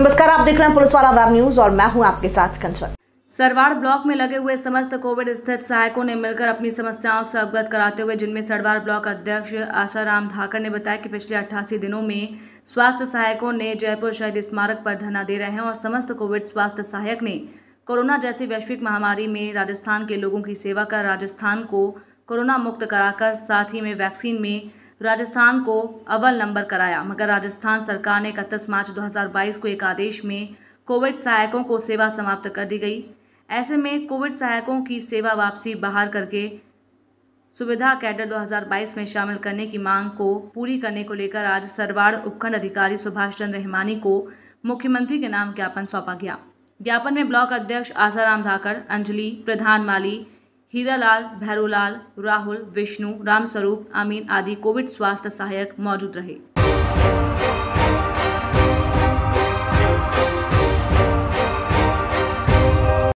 नमस्कार, आप देख रहे हैं पुलिस वाला वेब न्यूज़ और मैं हूँ आपके साथ कंचन। सरवाड़ ब्लॉक में लगे हुए समस्त कोविड स्थित सहायकों ने मिलकर अपनी समस्याओं से अवगत कराते हुए, जिनमें सरवाड़ ब्लॉक अध्यक्ष आसाराम धाकर ने बताया कि पिछले 88 दिनों में स्वास्थ्य सहायकों ने जयपुर शहीद स्मारक पर धरना दे रहे हैं और समस्त कोविड स्वास्थ्य सहायक ने कोरोना जैसी वैश्विक महामारी में राजस्थान के लोगों की सेवा कर राजस्थान को कोरोना मुक्त कराकर साथ ही में वैक्सीन में राजस्थान को अव्वल नंबर कराया, मगर राजस्थान सरकार ने इकतीस मार्च 2022 को एक आदेश में कोविड सहायकों को सेवा समाप्त कर दी गई। ऐसे में कोविड सहायकों की सेवा वापसी बाहर करके सुविधा कैडर 2022 में शामिल करने की मांग को पूरी करने को लेकर आज सरवाड़ उपखंड अधिकारी सुभाष चंद्र हिमानी को मुख्यमंत्री के नाम ज्ञापन सौंपा गया। ज्ञापन में ब्लॉक अध्यक्ष आसाराम धाकर अंजलि, प्रधान माली हीरालाल भैरूलाल राहुल विष्णु रामस्वरूप अमीन आदि कोविड स्वास्थ्य सहायक मौजूद रहे।